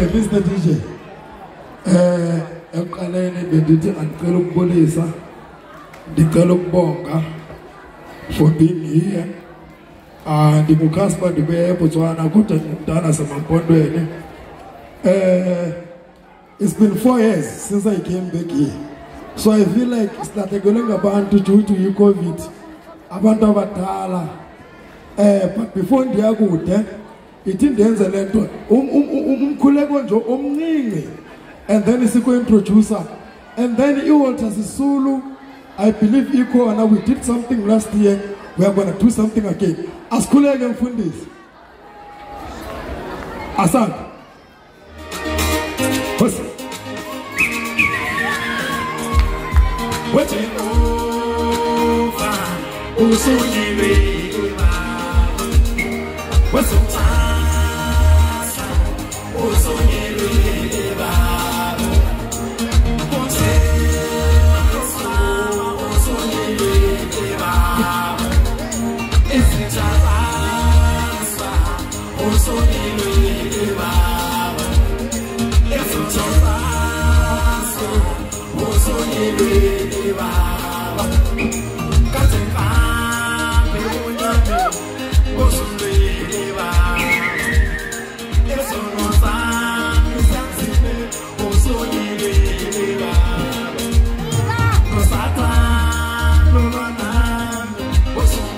Mr. DJ eh ekuqaleni bendithi angicela ukubonisa ndicela ukubonga for being here andingucasper ah, ndibuye ebotswana kodwa ndimdala semampondweni eh it's been four years since i came back here so i feel like silathekelwe ngabantu due to i-covid abantu abadala eh but before ndiyakude eh, ithi ndenze le nto um, um, um, umkhuleko nje omncinci and then sikuintroducer and then iwalter sisulu i believe ikhona we did something last year weare gona do something again asikhuleke mfundisi asanda Jehovah, who's so deep in my heart, what's so Baba, Katika Baba, Baba, Baba,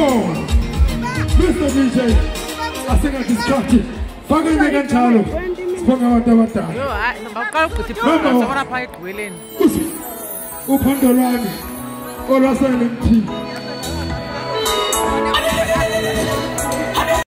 Mr. DJ, asenga kisikhathi fake ngeke njalo sibonge abantu abadalaupondo lwami olwasenemthini